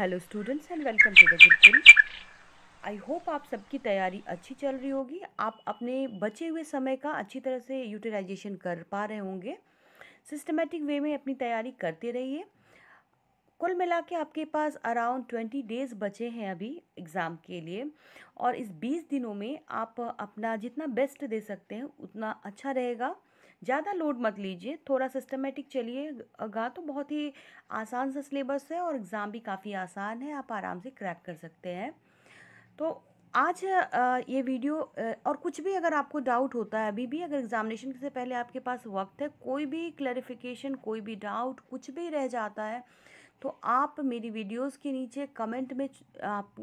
Hello students and welcome to the Gurukul I hope आप सबकी तैयारी अच्छी चल रही होगी। आप अपने बचे हुए समय का अच्छी तरह से यूटिलाइजेशन कर पा रहे होंगे। सिस्टमेटिक वे में अपनी तैयारी करते रहिए। कुल मिला के आपके पास अराउंड ट्वेंटी डेज़ बचे हैं अभी एग्ज़ाम के लिए। और इस बीस दिनों में आप अपना जितना बेस्ट दे सकते हैं, उतना अच्छा रहेगा। ज़्यादा लोड मत लीजिए, थोड़ा सिस्टमेटिक चलिएगा तो बहुत ही आसान सा सिलेबस है और एग्ज़ाम भी काफ़ी आसान है, आप आराम से क्रैक कर सकते हैं। तो आज ये वीडियो और कुछ भी अगर आपको डाउट होता है, अभी भी अगर एग्ज़ामिनेशन से पहले आपके पास वक्त है, कोई भी क्लैरिफिकेशन कोई भी डाउट कुछ भी रह जाता है तो आप मेरी वीडियोस के नीचे कमेंट में आप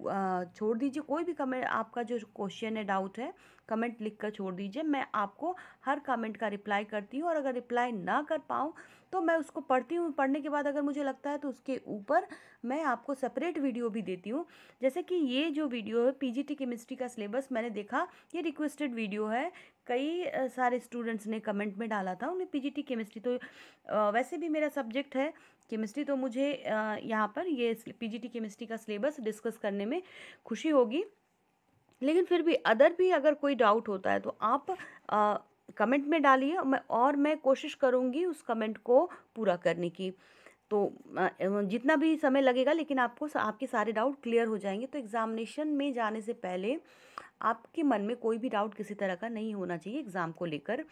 छोड़ दीजिए। कोई भी कमेंट आपका जो क्वेश्चन है, डाउट है, कमेंट लिख कर छोड़ दीजिए। मैं आपको हर कमेंट का रिप्लाई करती हूँ और अगर रिप्लाई ना कर पाऊँ तो मैं उसको पढ़ती हूँ। पढ़ने के बाद अगर मुझे लगता है तो उसके ऊपर मैं आपको सेपरेट वीडियो भी देती हूँ। जैसे कि ये जो वीडियो है पीजीटी केमिस्ट्री का सिलेबस मैंने देखा, ये रिक्वेस्टेड वीडियो है। कई सारे स्टूडेंट्स ने कमेंट में डाला था उन्हें पीजीटी केमिस्ट्री तो वैसे भी मेरा सब्जेक्ट है केमिस्ट्री तो मुझे यहाँ पर ये पीजीटी केमिस्ट्री का सिलेबस डिस्कस करने में खुशी होगी। लेकिन फिर भी अदर भी अगर कोई डाउट होता है तो आप आ, कमेंट में डालिए मैं और मैं कोशिश करूँगी उस कमेंट को पूरा करने की। तो जितना भी समय लगेगा लेकिन आपको आपके सारे डाउट क्लियर हो जाएँगे। तो एग्ज़ामिनेशन में जाने से पहले आपके मन में कोई भी डाउट किसी तरह का नहीं होना चाहिए एग्ज़ाम को लेकर।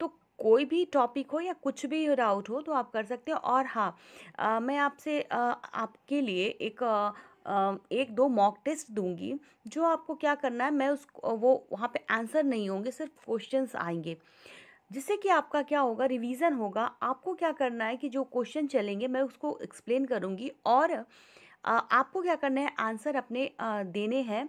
तो कोई भी टॉपिक हो या कुछ भी डाउट हो तो आप कर सकते हो। और हाँ मैं आपसे आपके लिए एक आ, एक दो मॉक टेस्ट दूँगी जो आपको क्या करना है मैं उस वो वहाँ पे आंसर नहीं होंगे सिर्फ़ क्वेश्चंस आएँगे। जिससे कि आपका क्या होगा रिवीजन होगा। आपको क्या करना है कि जो क्वेश्चन चलेंगे मैं उसको एक्सप्लेन करूँगी और आपको क्या करना है आंसर अपने देने हैं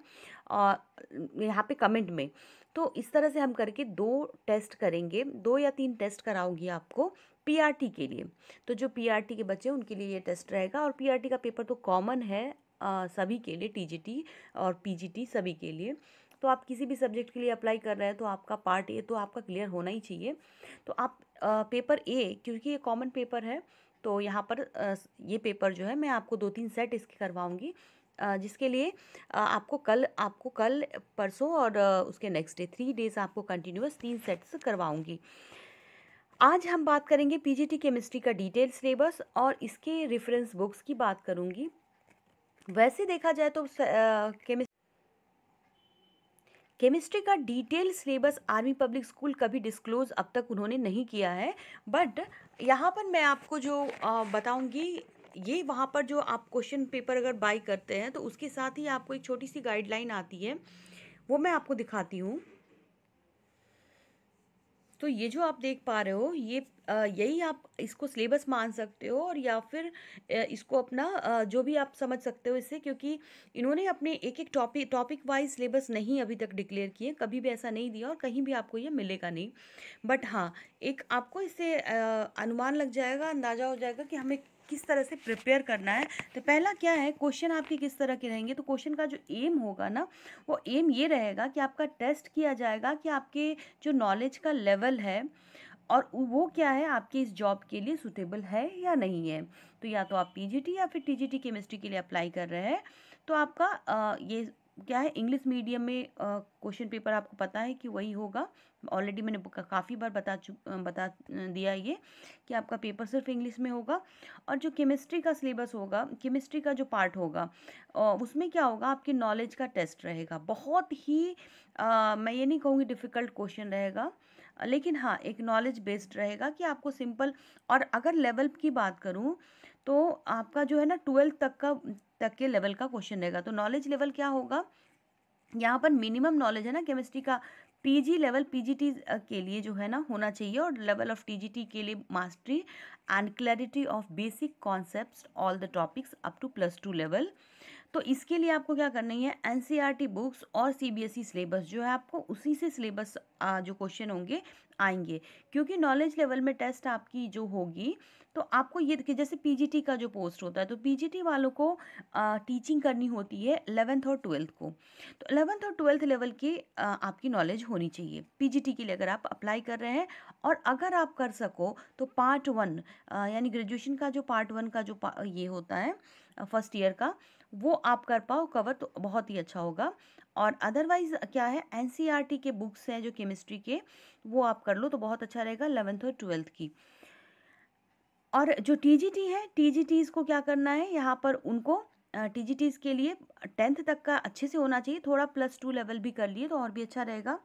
यहाँ पे कमेंट में। तो इस तरह से हम करके दो टेस्ट करेंगे दो या तीन टेस्ट कराऊँगी आपको पीआरटी के लिए। तो जो पीआरटी के बच्चे उनके लिए ये टेस्ट रहेगा और पीआरटी का पेपर तो कॉमन है आ, सभी के लिए टीजीटी और पीजीटी सभी के लिए। तो आप किसी भी सब्जेक्ट के लिए अप्लाई कर रहे हैं तो आपका पार्ट ए तो आपका क्लियर होना ही चाहिए। तो आप पेपर ए, क्योंकि ये कॉमन पेपर है तो यहाँ पर ये पेपर जो है, मैं आपको दो तीन सेट इसके करवाऊँगी जिसके लिए आपको कल आपको कल परसों और उसके नेक्स्ट डे थ्री डेज़ आपको कंटिन्यूस तीन सेट्स करवाऊँगी। आज हम बात करेंगे पीजीटी केमिस्ट्री का डिटेल सिलेबस और इसके रेफरेंस बुक्स की बात करूँगी। वैसे देखा जाए तो केमिस्ट्री केमिस्ट्री का detail syllabus army public school कभी डिस्क्लोज़ अब तक उन्होंने नहीं किया है बट यहाँ पर मैं आपको जो बताऊँगी, ये वहाँ पर जो आप क्वेश्चन पेपर अगर बाई करते हैं तो उसके साथ ही आपको एक छोटी सी गाइडलाइन आती है, वो मैं आपको दिखाती हूँ। तो ये जो आप देख पा रहे हो, ये यही आप इसको सिलेबस मान सकते हो और या फिर इसको अपना जो भी आप समझ सकते हो इससे, क्योंकि इन्होंने अपने एक एक टॉपिक टॉपिक वाइज सिलेबस नहीं अभी तक डिक्लेयर किए, कभी भी ऐसा नहीं दिया और कहीं भी आपको ये मिलेगा नहीं। बट हाँ एक आपको इससे अनुमान लग जाएगा, अंदाज़ा हो जाएगा कि हमें किस तरह से प्रिपेयर करना है। तो पहला क्या है, क्वेश्चन आपके किस तरह के रहेंगे? तो क्वेश्चन का जो एम होगा ना, वो एम ये रहेगा कि आपका टेस्ट किया जाएगा कि आपके जो नॉलेज का लेवल है और वो क्या है? आपके इस जॉब के लिए सुटेबल है या नहीं है? तो या तो आप पीजीटी या फिर टीजीटी केमिस्ट्री के लिए अप्लाई कर रहे हैं तो आपका आ, ये क्या है इंग्लिश मीडियम में क्वेश्चन पेपर आपको पता है कि वही होगा। ऑलरेडी मैंने काफ़ी बार बता चु बता दिया ये कि आपका पेपर सिर्फ़ इंग्लिश में होगा और जो केमिस्ट्री का सिलेबस होगा केमिस्ट्री का जो पार्ट होगा उसमें क्या होगा आपकी नॉलेज का टेस्ट रहेगा। बहुत ही आ, मैं ये नहीं कहूँगी डिफ़िकल्ट क्वेश्चन रहेगा लेकिन हाँ एक नॉलेज बेस्ड रहेगा कि आपको सिंपल और अगर लेवल की बात करूँ तो आपका जो है ना ट्वेल्थ तक का, तक के लेवल का क्वेश्चन रहेगा। तो नॉलेज लेवल क्या होगा? यहाँ पर मिनिमम नॉलेज है ना केमिस्ट्री का, पीजी लेवल, पीजीटी के लिए जो है ना होना चाहिए और लेवल ऑफ़ टीजीटी के लिए mastery and clarity of basic concept all the topics up to plus two level. तो इसके लिए आपको क्या करनी है एन बुक्स e और सी बी सिलेबस जो है आपको उसी से सिलेबस जो क्वेश्चन होंगे आएँगे। क्योंकि नॉलेज लेवल में टेस्ट आपकी जो होगी तो आपको ये देखिए जैसे पीजीटी का जो पोस्ट होता है तो पीजीटी वालों को आ, टीचिंग करनी होती है एलेवेंथ और ट्वेल्थ को। तो एलेवेंथ और ट्वेल्थ लेवल की आ, आपकी नॉलेज होनी चाहिए। पीजीटी के लिए अगर आप अप्लाई कर रहे हैं और अगर आप कर सको तो पार्ट वन यानी ग्रेजुएशन का जो पार्ट वन का जो ये होता है फ़र्स्ट ईयर का वो आप कर पाओ कवर तो बहुत ही अच्छा होगा। और अदरवाइज़ क्या है एन e के बुक्स हैं जो केमिस्ट्री के, वो आप कर लो तो बहुत अच्छा रहेगा एलेवेंथ और ट्वेल्थ की। और जो टीजीटी है टी को क्या करना है, यहाँ पर उनको टी के लिए टेंथ तक का अच्छे से होना चाहिए, थोड़ा प्लस टू लेवल भी कर लिए तो और भी अच्छा रहेगा।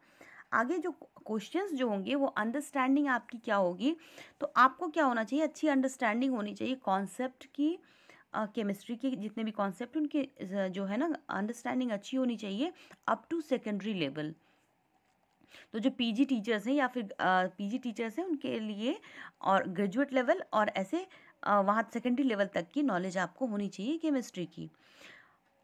आगे जो क्वेश्चंस जो होंगे, वो अंडरस्टैंडिंग आपकी क्या होगी तो आपको क्या होना चाहिए, अच्छी अंडरस्टैंडिंग होनी चाहिए कॉन्सेप्ट की केमिस्ट्री के जितने भी कॉन्सेप्ट उनके जो है ना अंडरस्टैंडिंग अच्छी होनी चाहिए अप टू सेकेंडरी लेवल तो जो पीजी टीचर्स हैं या फिर पीजी टीचर्स हैं उनके लिए और ग्रेजुएट लेवल और ऐसे वहाँ सेकेंडरी लेवल तक की नॉलेज आपको होनी चाहिए केमिस्ट्री की.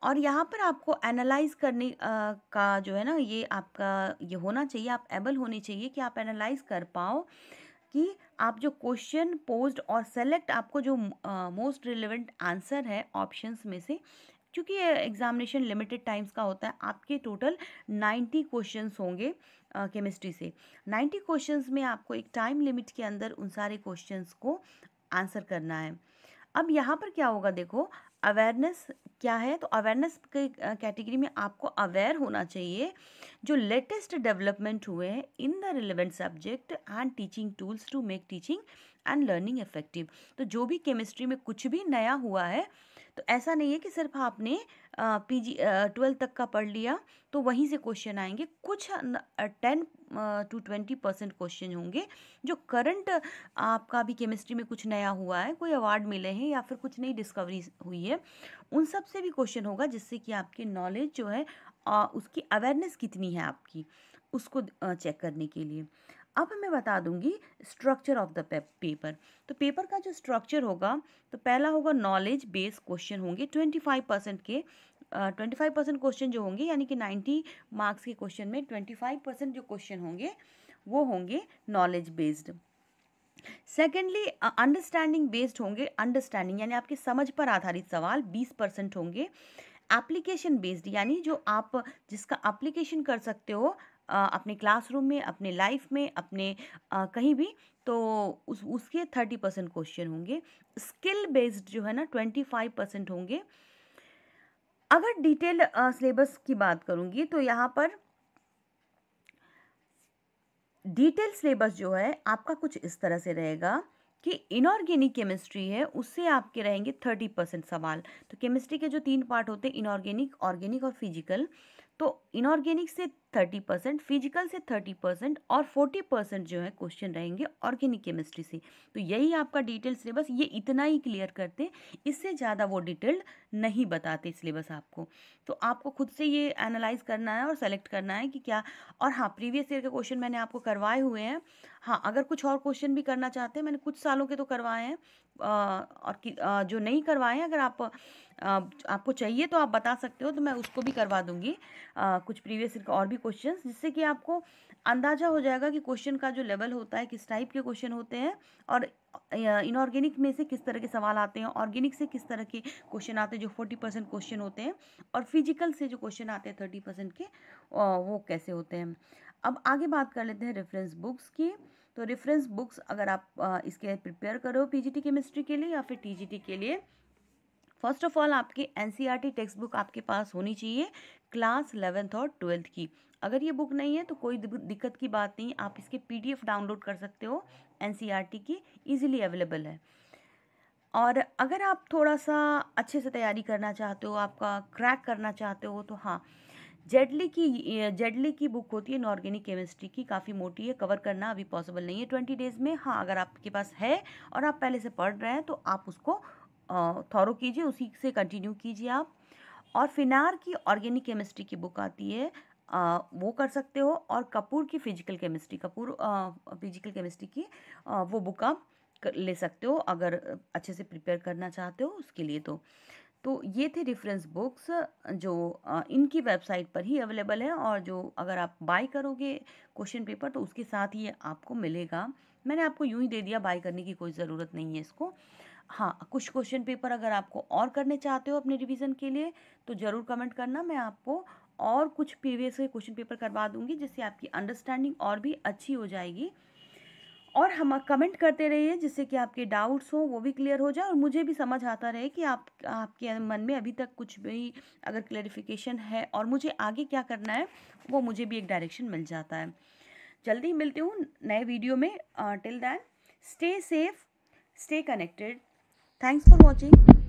और यहाँ पर आपको एनालाइज करने आ, का जो है ना ये आपका ये होना चाहिए आप एबल होनी चाहिए कि आप एनालाइज कर पाओ कि आप जो क्वेश्चन पोज्ड और सेलेक्ट आपको जो मोस्ट रिलेवेंट आंसर है ऑप्शंस में से, क्योंकि एग्जामिनेशन लिमिटेड टाइम्स का होता है, आपके टोटल नाइन्टी क्वेश्चंस होंगे केमिस्ट्री से। नाइन्टी क्वेश्चंस में आपको एक टाइम लिमिट के अंदर उन सारे क्वेश्चंस को आंसर करना है। अब यहाँ पर क्या होगा देखो अवेयरनेस क्या है? तो अवेयरनेस के कैटेगरी में आपको अवेयर होना चाहिए। जो लेटेस्ट डेवलपमेंट हुए हैं in the relevant subject and teaching tools to make teaching and learning effective तो जो भी केमिस्ट्री में कुछ भी नया हुआ है तो ऐसा नहीं है कि सिर्फ़ आपने पी जी ट्वेल्थ तक का पढ़ लिया तो वहीं से क्वेश्चन आएँगे। कुछ ten to twenty percent question होंगे, जो करंट आपका भी केमिस्ट्री में कुछ नया हुआ है, कोई अवार्ड मिले हैं या फिर कुछ नई डिस्कवरी हुई है, उन सबसे भी क्वेश्चन होगा, जिससे कि आपकी नॉलेज जो है उसकी अवेयरनेस कितनी है आपकी, उसको चेक करने के लिए। अब मैं बता दूँगी स्ट्रक्चर ऑफ़ द पेपर तो पेपर का जो स्ट्रक्चर होगा तो पहला होगा नॉलेज बेस्ड क्वेश्चन होंगे ट्वेंटी फाइव परसेंट के ट्वेंटी फाइव परसेंट क्वेश्चन जो होंगे, यानी कि नाइन्टी मार्क्स के क्वेश्चन में ट्वेंटी फाइव परसेंट जो क्वेश्चन होंगे, वो होंगे knowledge based secondly understanding based होंगे अंडरस्टैंडिंग यानी आपके समझ पर आधारित सवाल, बीस परसेंट होंगे. एप्लीकेशन बेस्ड यानी जो आप जिसका एप्लीकेशन कर सकते हो अपने क्लासरूम में, अपने लाइफ में, अपने कहीं भी तो उस, उसके थर्टी परसेंट क्वेश्चन होंगे। स्किल बेस्ड जो है ना, ट्वेंटी फाइव परसेंट होंगे। अगर डिटेल सिलेबस की बात करूँगी तो यहाँ पर डिटेल सिलेबस जो है, आपका कुछ इस तरह से रहेगा कि इनऑर्गेनिक केमिस्ट्री है, उससे आपके रहेंगे थर्टी परसेंट सवाल। तो केमिस्ट्री के जो तीन पार्ट होते हैं, इनऑर्गेनिक, ऑर्गेनिक और फ़िज़िकल तो इनऑर्गेनिक से थर्टी परसेंट फ़िज़िकल से थर्टी परसेंट और फोर्टी परसेंट जो है क्वेश्चन रहेंगे ऑर्गेनिक केमिस्ट्री से। तो यही आपका डिटेल सिलेबस ये इतना ही क्लियर करते इससे ज़्यादा वो डिटेल्ड नहीं बताते सिलेबस आपको। तो आपको खुद से ये एनालाइज करना है और सेलेक्ट करना है कि क्या, और हाँ प्रीवियस ईयर के क्वेश्चन मैंने आपको करवाए हुए हैं। हाँ अगर कुछ और क्वेश्चन भी करना चाहते हैं, मैंने कुछ सालों के तो करवाए हैं और जो नहीं करवाए, अगर आप आपको चाहिए तो आप बता सकते हो तो मैं उसको भी करवा दूँगी। कुछ प्रीवियस और भी क्वेश्चंस जिससे कि आपको अंदाज़ा हो जाएगा कि क्वेश्चन का जो लेवल होता है, किस टाइप के क्वेश्चन होते हैं, और इनऑर्गेनिक में से किस तरह के सवाल आते हैं ऑर्गेनिक से किस तरह के क्वेश्चन आते हैं, जो फोर्टी परसेंट क्वेश्चन होते हैं, और फ़िज़िकल से जो क्वेश्चन आते हैं थर्टी परसेंट के वो कैसे होते हैं। अब आगे बात कर लेते हैं रेफरेंस बुक्स की। तो रेफरेंस बुक्स अगर आप इसके प्रिपेयर करो पीजीटी केमिस्ट्री के लिए या फिर टीजीटी के लिए फ़र्स्ट ऑफ़ ऑल आपकी एनसीईआरटी टेक्स्ट बुक आपके पास होनी चाहिए क्लास इलेवेंथ और ट्वेल्थ की। अगर ये बुक नहीं है तो कोई दिक्कत की बात नहीं, आप इसके पीडीएफ डाउनलोड कर सकते हो एनसीईआरटी की इजीली अवेलेबल है। और अगर आप थोड़ा सा अच्छे से तैयारी करना चाहते हो, आपका क्रैक करना चाहते हो तो हाँ जेडली की जेडली की बुक होती है इनऑर्गेनिक केमिस्ट्री की काफ़ी मोटी है कवर करना अभी पॉसिबल नहीं है ट्वेंटी डेज़ में। हाँ अगर आपके पास है और आप पहले से पढ़ रहे हैं तो आप उसको थॉरो कीजिए उसी से कंटिन्यू कीजिए आप। और फिनार की ऑर्गेनिक केमिस्ट्री की बुक आती है आ, वो कर सकते हो। और कपूर की physical chemistry Kapoor physical chemistry की आ, वो बुक आप ले सकते हो अगर अच्छे से प्रिपेयर करना चाहते हो उसके लिए तो। तो ये थे रेफरेंस बुक्स जो इनकी वेबसाइट पर ही अवेलेबल है और जो अगर आप बाय करोगे क्वेश्चन पेपर तो उसके साथ ही आपको मिलेगा। मैंने आपको यूँ ही दे दिया बाय करने की कोई ज़रूरत नहीं है इसको। हाँ कुछ क्वेश्चन पेपर अगर आपको और करने चाहते हो अपने रिवीजन के लिए तो ज़रूर कमेंट करना, मैं आपको और कुछ प्रीवियस क्वेश्चन पेपर करवा दूँगी, जिससे आपकी अंडरस्टैंडिंग और भी अच्छी हो जाएगी। और हम कमेंट करते रहिए जिससे कि आपके डाउट्स हों, वो भी क्लियर हो जाए और मुझे भी समझ आता रहे कि आप, आपके मन में अभी तक कुछ भी अगर क्लैरिफिकेशन है और मुझे आगे क्या करना है, वो मुझे भी एक डायरेक्शन मिल जाता है। जल्दी मिलती हूँ नए वीडियो में। Till then stay safe stay connected thanks for watching